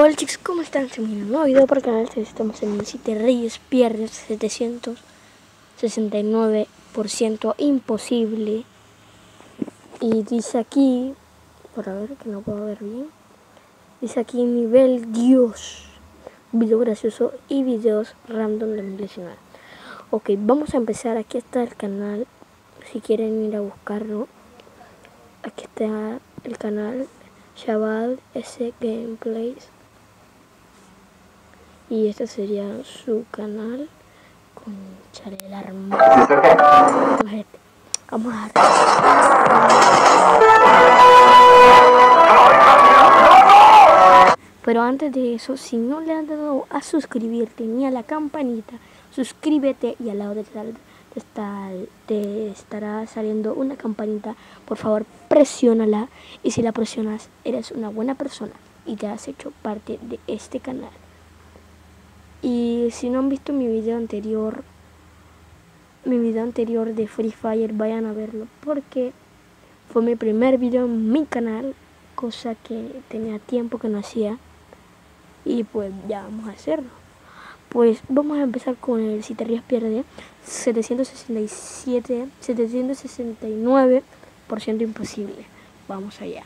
Hola chicos, ¿cómo están? Estamos en un nuevo video para el canal. Estamos en el sitio Reyes Pierdes 769% imposible. Y dice aquí, por a ver que no puedo ver bien, dice aquí nivel Dios, video gracioso y videos random de 2019. Ok, vamos a empezar. Aquí está el canal. Si quieren ir a buscarlo, aquí está el canal Chaval S Gameplays y este sería su canal con el armado. Vamos a Pero antes de eso, si no le han dado a suscribirte ni a la campanita, suscríbete y al lado de estar, te estará saliendo una campanita. Por favor, presiónala y si la presionas, eres una buena persona y te has hecho parte de este canal. Y si no han visto mi video anterior, mi video anterior de Free Fire, vayan a verlo porque fue mi primer video en mi canal, cosa que tenía tiempo que no hacía. Y pues ya vamos a hacerlo. Pues vamos a empezar con el Si te ríes pierde 767, 769% imposible. Vamos allá.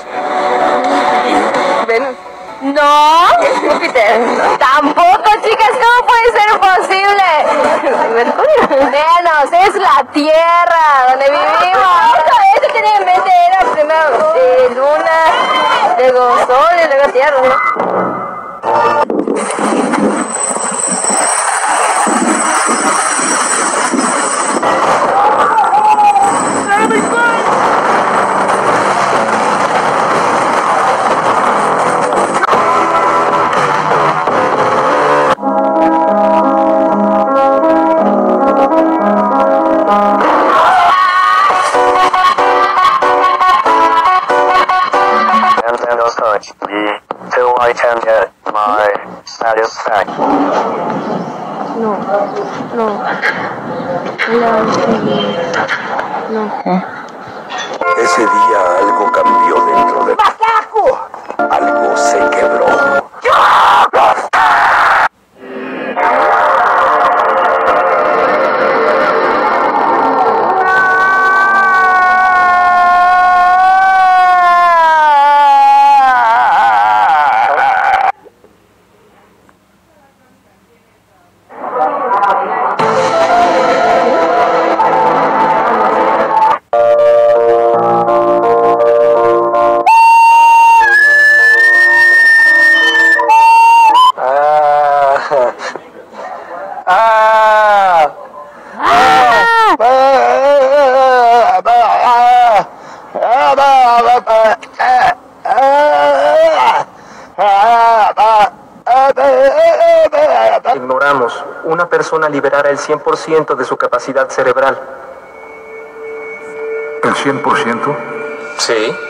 Favor, chicos. Ven. No, Tampoco, chicas, ¿cómo puede ser posible? Mercurio. Menos, es la Tierra donde vivimos. Eso tenía en mente, era primero eh, luna, luego sol y luego tierra, ¿no? Can get my satisfaction. No, no. No. Ese día algo cambió Ah. Ignoramos, una persona liberará el 100% de su capacidad cerebral. ¿El 100%? Sí.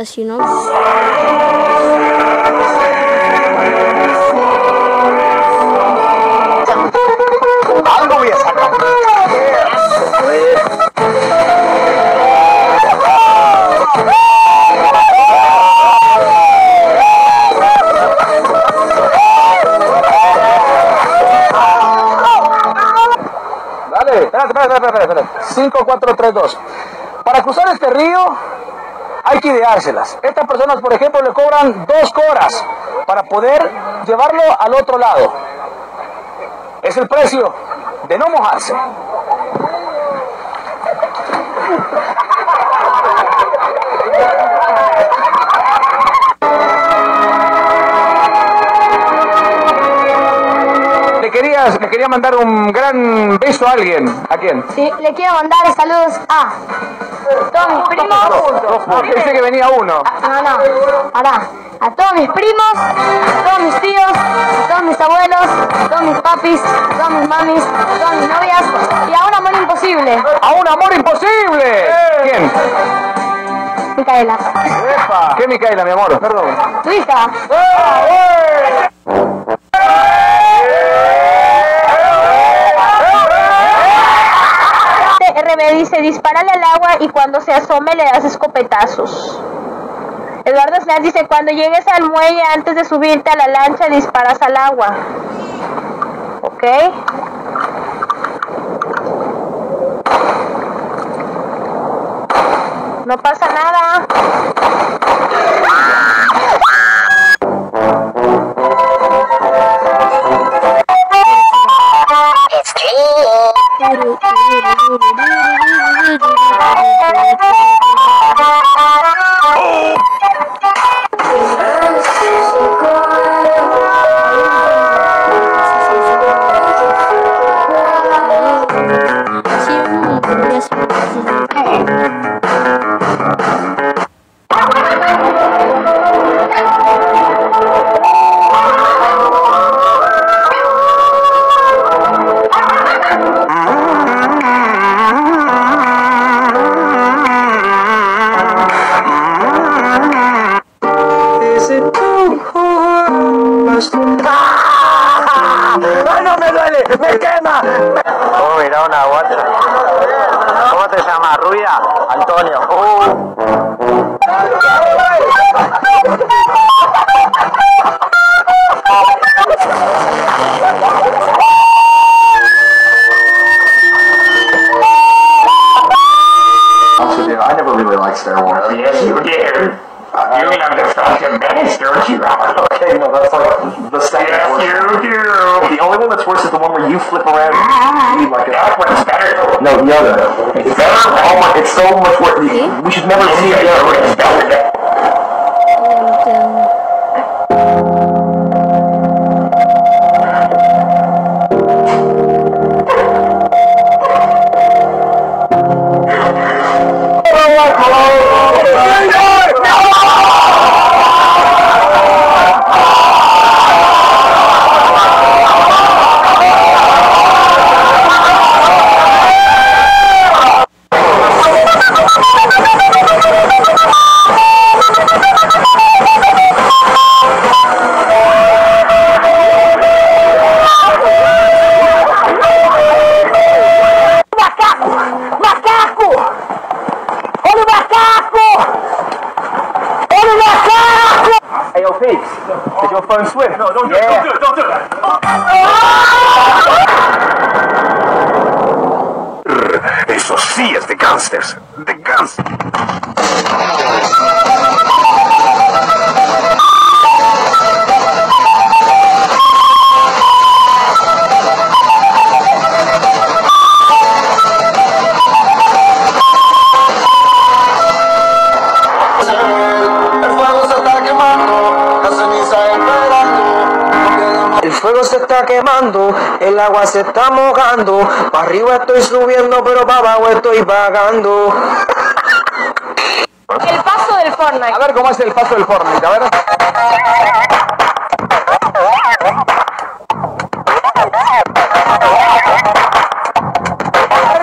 estacionó. Algo voy a sacar. Dale, espérate, espérate, espérate, espérate. 5, 4, 3, 2. Para cruzar este río hay que ideárselas. Estas personas, por ejemplo, le cobran dos coras para poder llevarlo al otro lado. Es el precio de no mojarse. Le quería, mandar un gran beso a alguien. ¿A quién? Sí, le quiero mandar saludos a todos mis primos. Pensé que venía uno. No, no, pará. A todos mis primos, a todos mis tíos, a todos mis abuelos, a todos mis papis, a todas mis mamis, a todas mis novias y a un amor imposible, ¡A un amor imposible! ¿Quién? Micaela. ¿Qué Micaela, mi amor? Perdón. Tu hija. Dice, disparale al agua y cuando se asome le das escopetazos. Eduardo Snaz dice, cuando llegues al muelle antes de subirte a la lancha disparas al agua. ¿Ok? No pasa nada. ¡Ay, Thank you. Phantom Menace, you? Okay, no, that's like the second Yes, one. you do. The only one that's worse is the one where you flip around and you like That a... one's better. No, the other. It's better. Oh my, it's so much worse. We should never see it It's Swift? No, don't do it, don't do it, don't do it. Eso sí es. De gangsters. El agua se está mojando, para arriba estoy subiendo, pero para abajo estoy vagando. El paso del Fortnite. A ver cómo es el paso del Fortnite, a ver.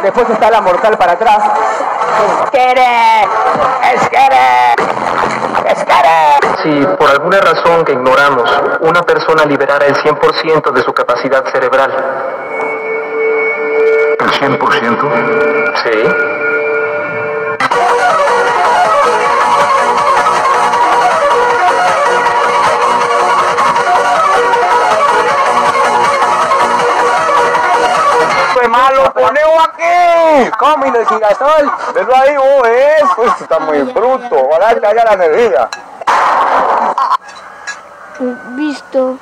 Después está la mortal para atrás. ¡Esquere! ¡Esquere! ¡Esquere! Si por alguna razón que ignoramos una persona liberara el 100% de su capacidad cerebral, ¿El 100%? ¿sí? ¡Fue malo! ¡Poneo aquí! ¡Cómilo el girasol! ¡Velo ahí, vos, es! Pues está muy bruto. Ojalá que haya la energía. Visto.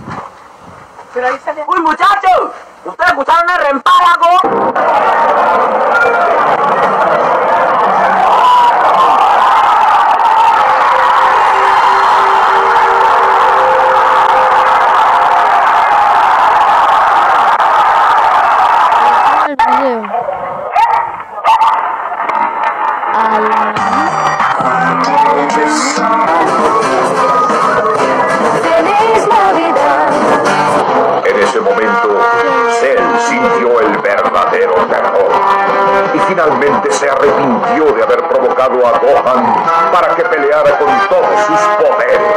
¡Uy, muchachos! ¿Ustedes escucharon el reempálago? Finalmente se arrepintió de haber provocado a Gohan para que peleara con todos sus poderes.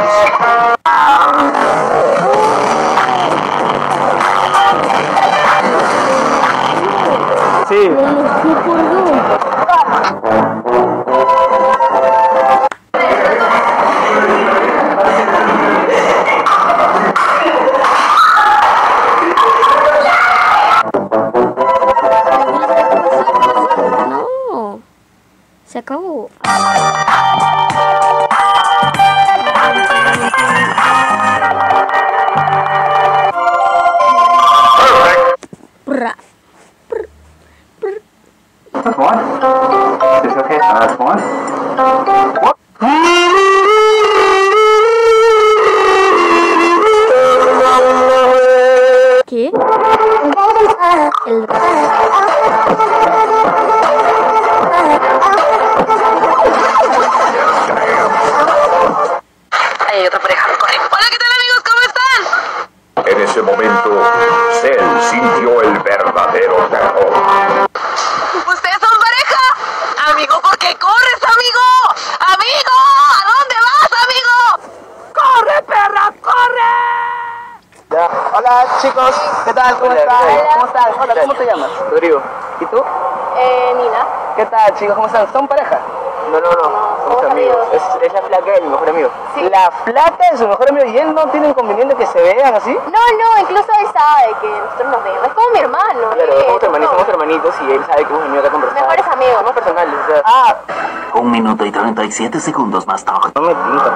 Sí. El Hay otra pareja. Corre. Hola, ¿qué tal amigos? ¿Cómo están? En ese momento, Cell sintió el verdadero terror. ¿Ustedes son pareja? Amigo, ¿por qué corres, amigo? ¡Amigo! ¿A dónde vas, amigo? ¡Corre, perra, corre! Hola, chicos. ¿Qué tal? ¿Cómo están? ¿Cómo están? Hola, ¿cómo te llamas? Rodrigo. ¿Y tú? Eh, Nina. ¿Qué tal, chicos? ¿Cómo están? ¿Son pareja? No, no, no. somos amigos. Es, es la flaca de mi mejor amigo. Sí. La flaca de su mejor amigo y él no tiene inconveniente que se vean así. No, no, incluso él sabe que nosotros nos vemos. Es como mi hermano. Claro, ¿eh? somos hermanitos, Somos hermanitos y él sabe que hemos venido acá a conversar. Mejores amigos. Somos personales, o sea. Ah, Un minuto y 37 segundos más tarde. no me pinta,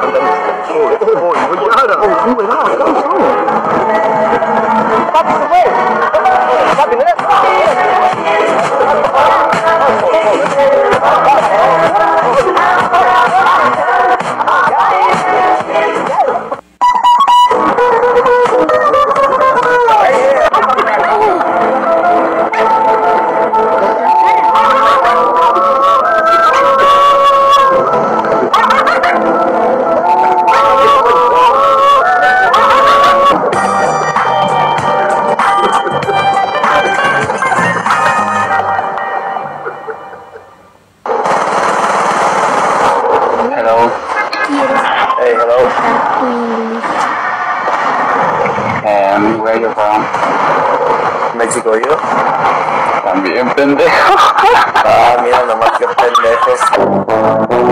cuéntame. Papi, se fue. Papi, mira. México, yo. También pendejo. ah, mira nomás que pendejos.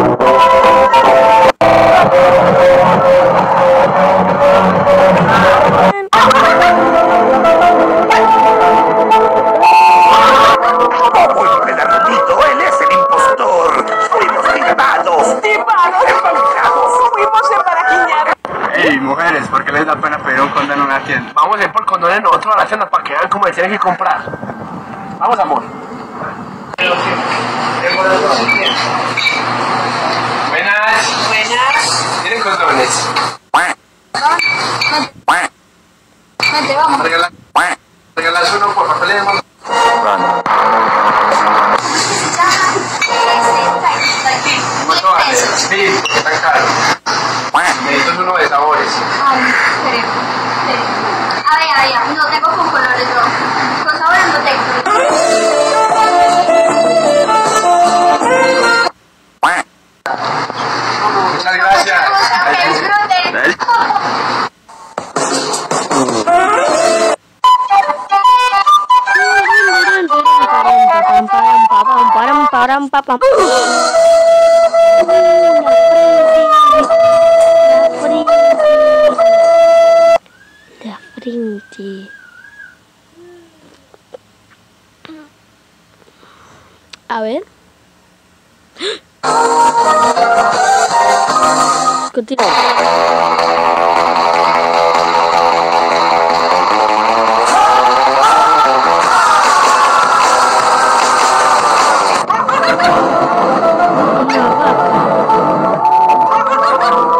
Que vean cómo le tienen que comprar. Vamos, amor. A ver. Continúa.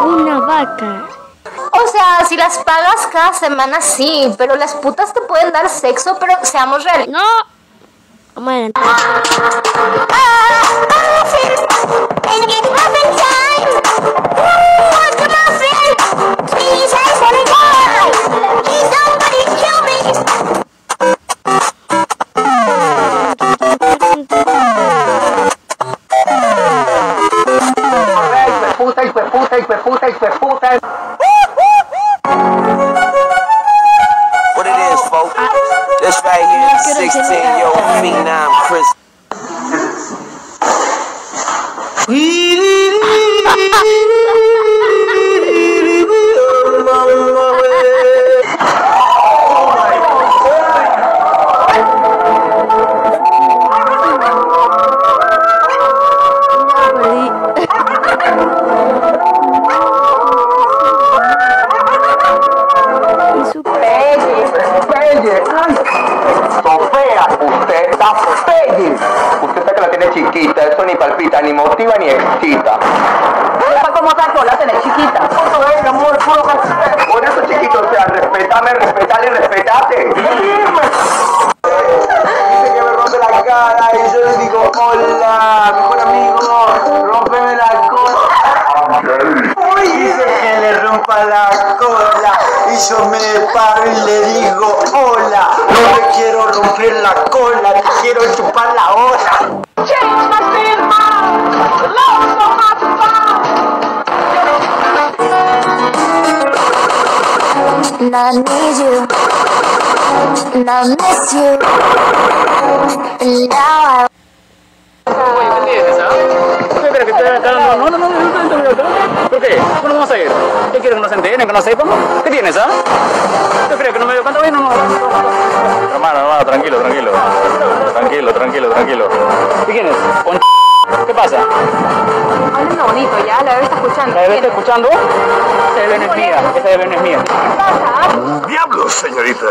Una vaca. O sea, si las pagas cada semana, sí, pero las putas te pueden dar sexo, pero seamos reales. No. Ama yine. Sofía, usted está Pelle. Usted está que la tiene chiquita, eso ni palpita, ni motiva, ni excita. ¿Para cómo está la tiene chiquita? Por eso, chiquito, o sea, respetame, respetale y respetate. Dice que me rompe la cara y yo le digo, hola, rompa la cola y yo me paro y le digo hola. No le quiero romper la cola, te quiero chupar la hora. And I need you. And I miss you. No, no, no, no, no. ¿Por qué? ¿Cómo vamos a ir? ¿Qué quieres que nos enteren, que no sepan? ¿Qué tienes, ah? ¿Tú crees que no me dio cuenta bien o no? Hermano, hermano, tranquilo, tranquilo. Tranquilo, tranquilo, tranquilo. ¿Qué tienes? Con- ¿Qué pasa? Háblame bonito, ya, la bebé está escuchando. ¿La bebé está escuchando? Esa bebé no es mía, esa bebé no es mía. ¡Diablos, señorita!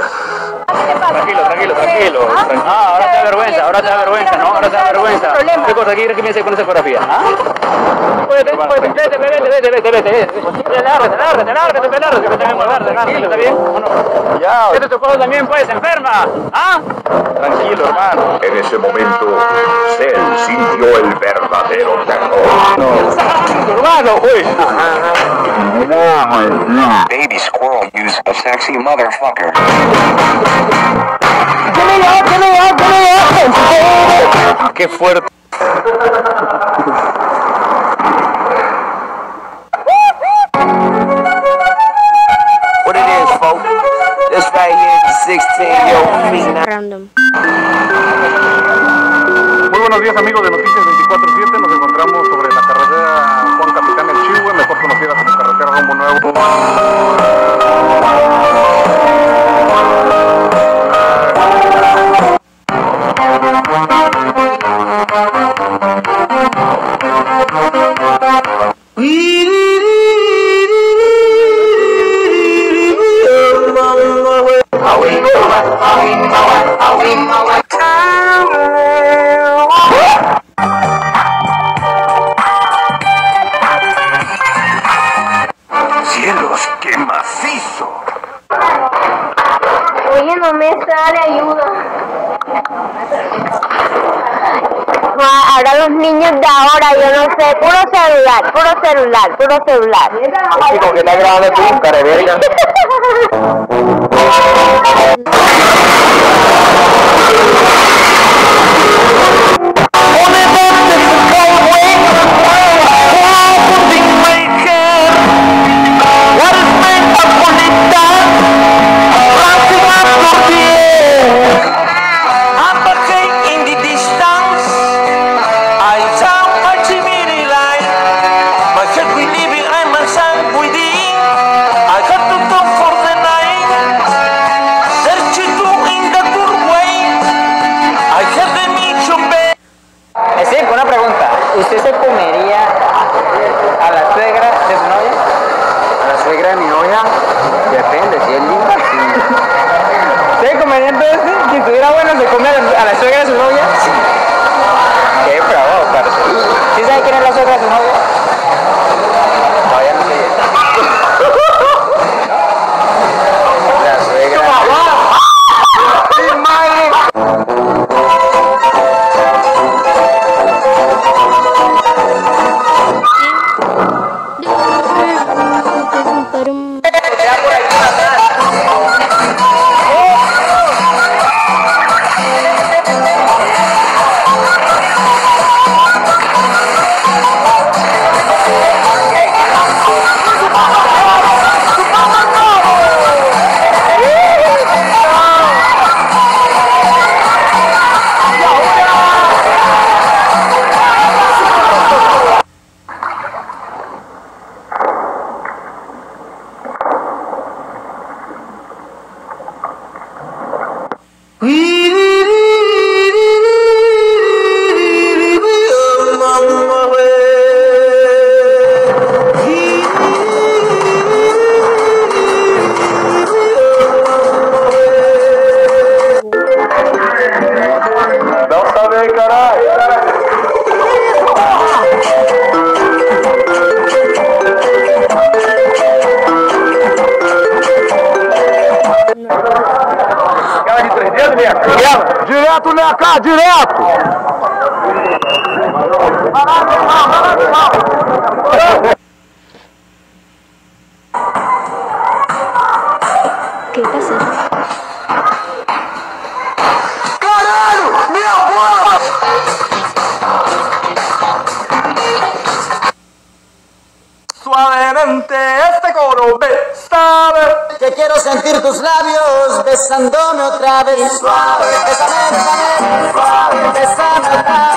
Tranquilo, tranquilo, tranquilo. Tran- Ah, ahora te da vergüenza, ahora te da vergüenza, ¿no? Ahora te da vergüenza. ¿Qué cosa quieres que piense con esa fotografía? ¿Ah? Vete, vete, vete, vete, vete, vete, vete, vete. Lárgate, lárgate, lárgate, lárgate, lárgate, que te vengo a ver, lárgate, ¿está bien? ¿O no? Ya, ¿Qué te tocó también, pues, enferma? ¿Ah? tranquilo, hermano. En ese momento, Cell sintió el verdadero terror. Hermano, uy. Baby squirrel use a sexy motherfucker. Qué fuerte. What it is, folks? This right here is 16 year old phenom. random. Buenos días amigos de Noticias 24-7, nos encontramos sobre la carretera Juan Capitán El Chihue, mejor conocida como carretera Rumbo Nuevo. niños de ahora, yo no sé, puro celular, puro celular, puro celular. Sí, porque está grabando tú. atacar direto. besándome otra vez. Suave, besame, besame, suave, besame otra vez.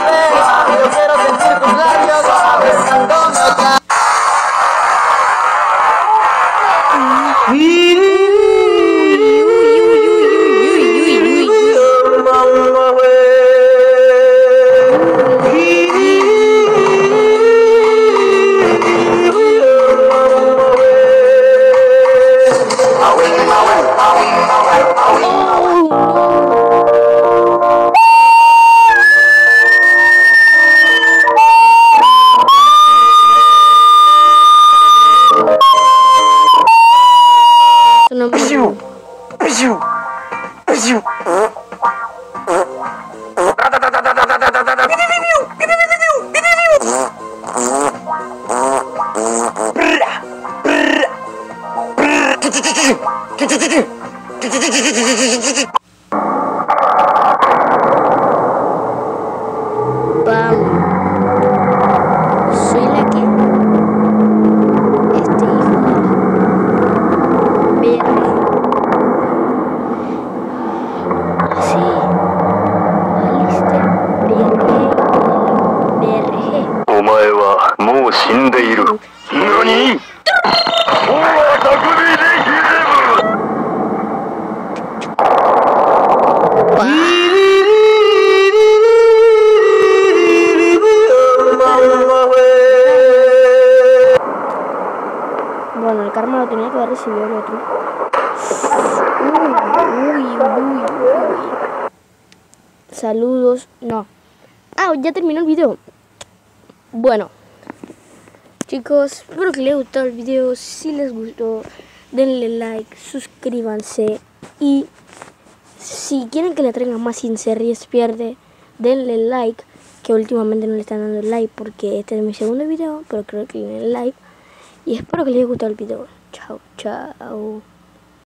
saludos. No. Ah, ya terminó el video. Bueno. Chicos, espero que les haya gustado el video. Si les gustó, denle like, suscríbanse. Y si quieren que le traigan más sin series pierde, denle like. Que últimamente no le están dando like porque este es mi segundo video. Pero creo que le den like. Y espero que les haya gustado el video. Chao, chao.